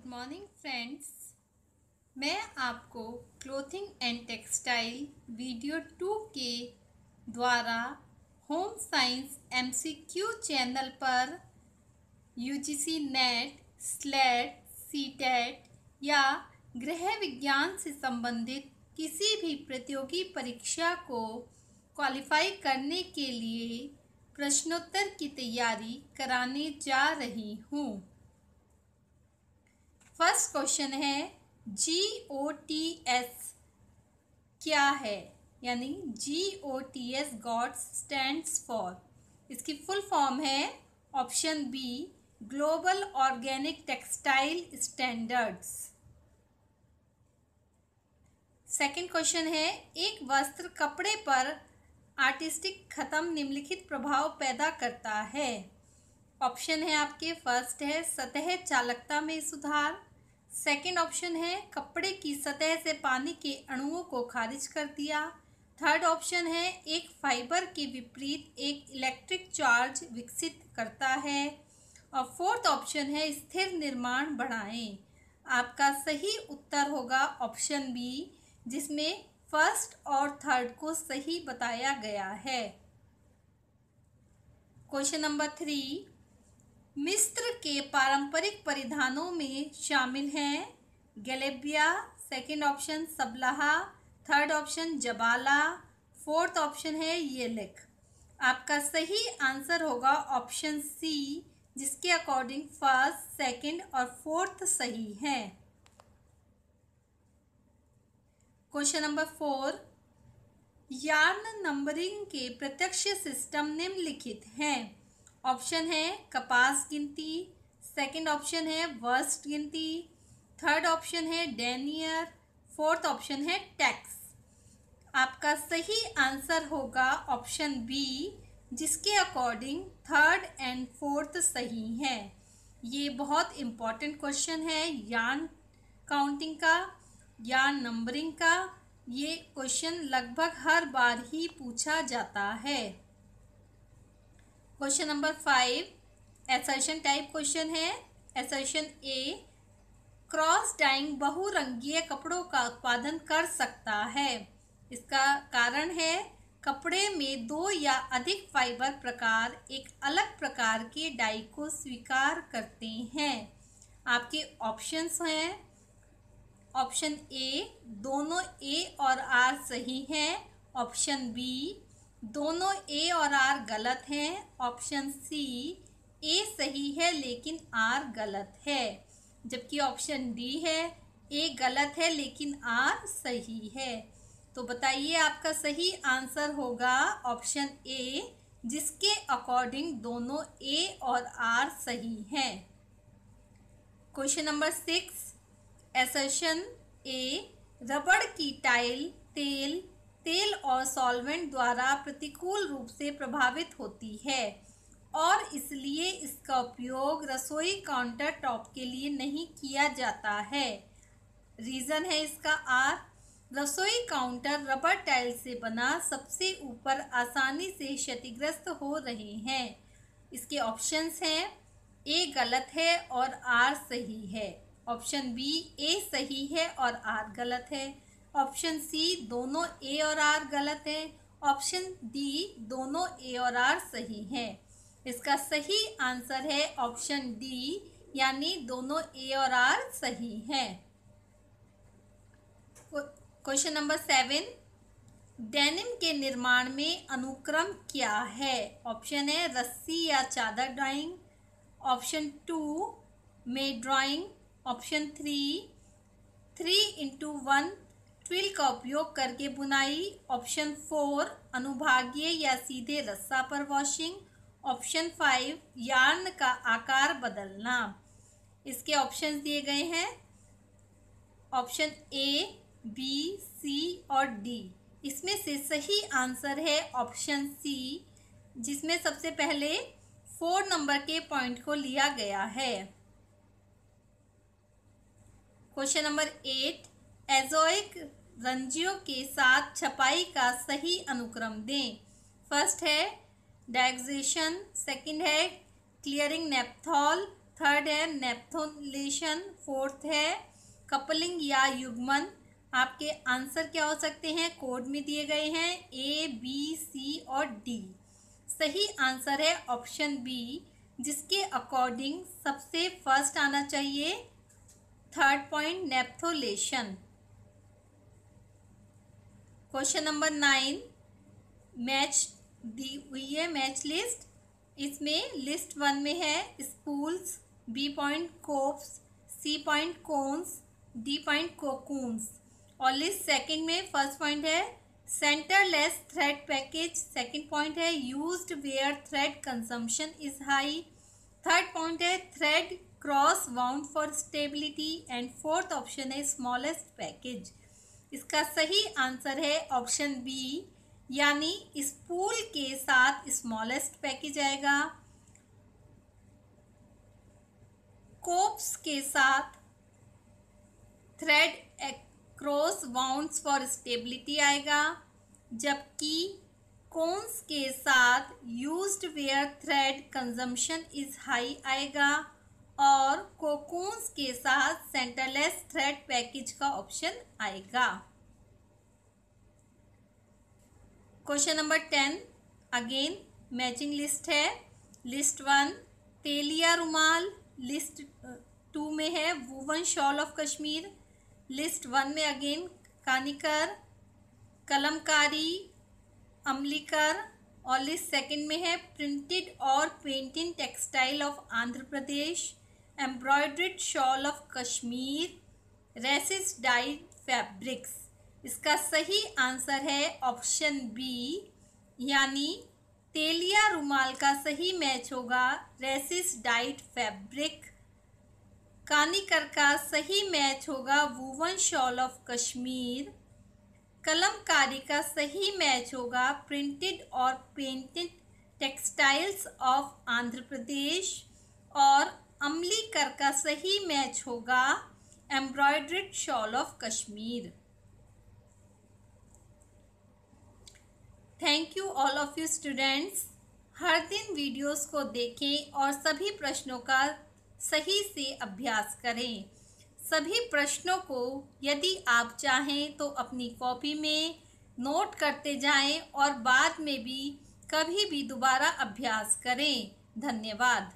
Good morning friends. मैं आपको clothing and textile video two के द्वारा होम साइंस एमसीक्यू चैनल पर यूजीसी नेट स्लेट सीटेट या गृह विज्ञान से संबंधित किसी भी प्रतियोगी परीक्षा को क्वालिफाई करने के लिए प्रश्नोत्तर की तैयारी कराने जा रही हूँ। फ़र्स्ट क्वेश्चन है जी ओ टी एस क्या है? यानी जी ओ टी एस गॉड स्टैंड्स फॉर इसकी फुल फॉर्म है option B global organic textile standards second question है, एक वस्त्र कपड़े पर आर्टिस्टिक खत्म निम्नलिखित प्रभाव पैदा करता है? ऑप्शन है आपके फ़र्स्ट है, सतह चालकता में सुधार. सेकंड ऑप्शन है, कपड़े की सतह से पानी के अणुओं को खारिज कर दिया। थर्ड ऑप्शन है, एक फाइबर के विपरीत एक इलेक्ट्रिक चार्ज विकसित करता है। और फोर्थ ऑप्शन है, स्थिर निर्माण बढ़ाएँ। आपका सही उत्तर होगा ऑप्शन बी जिसमें फ़र्स्ट और थर्ड को सही बताया गया है। क्वेश्चन नंबर थ्री मिस्र के पारंपरिक परिधानों में शामिल हैं गलेबिया सेकंड ऑप्शन सबलाहा थर्ड ऑप्शन जबाला फोर्थ ऑप्शन है येलिक आपका सही आंसर होगा ऑप्शन सी जिसके अकॉर्डिंग फ़र्स्ट सेकंड और फोर्थ सही है। Question number four yarn numbering के प्रत्यक्ष सिस्टम निम्नलिखित हैं। ऑप्शन है कपास गिनती सेकंड ऑप्शन है वर्स्ट गिनती थर्ड ऑप्शन है डेनियर फोर्थ ऑप्शन है टैक्स। आपका सही आंसर होगा ऑप्शन बी जिसके अकॉर्डिंग थर्ड एंड फोर्थ सही है। ये बहुत इंपॉर्टेंट क्वेश्चन है यान काउंटिंग का या नंबरिंग का। ये क्वेश्चन लगभग हर बार ही पूछा जाता है। Question number five assertion type question है. एसर्शन ए क्रॉस डाइंग बहुरंगीय कपड़ों का उत्पादन कर सकता है. इसका कारण है, कपड़े में दो या अधिक फाइबर प्रकार एक अलग प्रकार के डाई को स्वीकार करते हैं. आपके ऑप्शंस हैं. ऑप्शन ए दोनों ए और आर सही हैं. ऑप्शन बी दोनों ए और आर गलत हैं। ऑप्शन सी ए सही है, लेकिन आर गलत है। जबकि ऑप्शन डी है ए गलत है, लेकिन आर सही है। तो बताइए आपका सही आंसर होगा ऑप्शन ए जिसके अकॉर्डिंग दोनों ए और आर सही हैं। Question number six assertion A रबड़ की टाइल तेल तेल और सॉल्वेंट द्वारा प्रतिकूल रूप से प्रभावित होती है और इसलिए इसका उपयोग रसोई काउंटर टॉप के लिए नहीं किया जाता है। रीज़न है इसका आर, रसोई काउंटर रबर टाइल से बना सबसे ऊपर आसानी से क्षतिग्रस्त हो रहे हैं। इसके ऑप्शंस हैं, ए गलत है और आर सही है। ऑप्शन बी ए सही है और आर गलत है। ऑप्शन सी, दोनों ए और आर गलत है। ऑप्शन डी, दोनों ए और आर सही है। इसका सही आंसर है ऑप्शन डी, यानी दोनों ए और आर सही है। क्वेश्चन नंबर सेवन, डेनिम के निर्माण में अनुक्रम क्या है? ऑप्शन है रस्सी या चादर ड्राइंग। ऑप्शन टू में drawing. Option three three into one twill का उपयोग करके बुनाई ऑप्शन फोर अनुभागीय या सीधे रस्सा पर वॉशिंग ऑप्शन फाइव यार्न का आकार बदलना। इसके ऑप्शन दिए गए हैं। ऑप्शन ए बी सी और डी इसमें से सही आंसर है ऑप्शन सी जिसमें सबसे पहले फोर नंबर के पॉइंट को लिया गया है। क्वेश्चन नंबर एट एजोइक रंजियों के साथ छपाई का सही अनुक्रम दें। फ़र्स्ट है डायग्जेशन सेकंड है क्लियरिंग नेपथॉल थर्ड है नेप्थोलेशन फोर्थ है कपलिंग या युग्मन। आपके आंसर क्या हो सकते हैं? कोड में दिए गए हैं ए बी सी और डी सही आंसर है ऑप्शन बी जिसके अकॉर्डिंग सबसे फ़र्स्ट आना चाहिए। Third point naphtholation question number nine match दी हुई है मैच लिस्ट इसमें लिस्ट वन में है spools B point cops C point cones D point cocoons और लिस्ट सेकंड में फ़र्स्ट पॉइंट है centreless thread package second point है used where thread consumption is high third point है thread cross wound for stability and fourth option है smallest package इसका सही answer है option B, यानी स्पूल के साथ स्मॉलेस्ट पैकेज आएगा कोप्स के साथ thread cross wounds for stability आएगा, जबकि कोन्स के साथ used where thread consumption is high आएगा। और कोकून्स के साथ सेंटरलेस थ्रेड पैकेज का ऑप्शन आएगा। Question number ten, again, matching list है। List one, Telia Rumal. List two में है woven shawl of Kashmir. List one में अगेन, कानिकर, कलमकारी, अमलीकर। और लिस्ट सेकंड में है प्रिंटेड और painting textile of Andhra Pradesh. Embroidered shawl of Kashmir, resist dyed fabrics. इसका सही आंसर है ऑप्शन बी, यानी तेलिया रुमाल का सही मैच होगा रेसिस डाइट फैब्रिक। कानिकर का सही मैच होगा woven shawl of Kashmir. Kalamkari का सही मैच होगा प्रिंटेड और painted textiles of Andhra Pradesh. और अमलीकर का सही मैच होगा embroidered shawl of Kashmir. Thank you all of you students हर दिन वीडियोस को देखें और सभी प्रश्नों का सही से अभ्यास करें। सभी प्रश्नों को यदि आप चाहें तो अपनी कॉपी में नोट करते जाएँ और बाद में भी कभी भी दोबारा अभ्यास करें। धन्यवाद।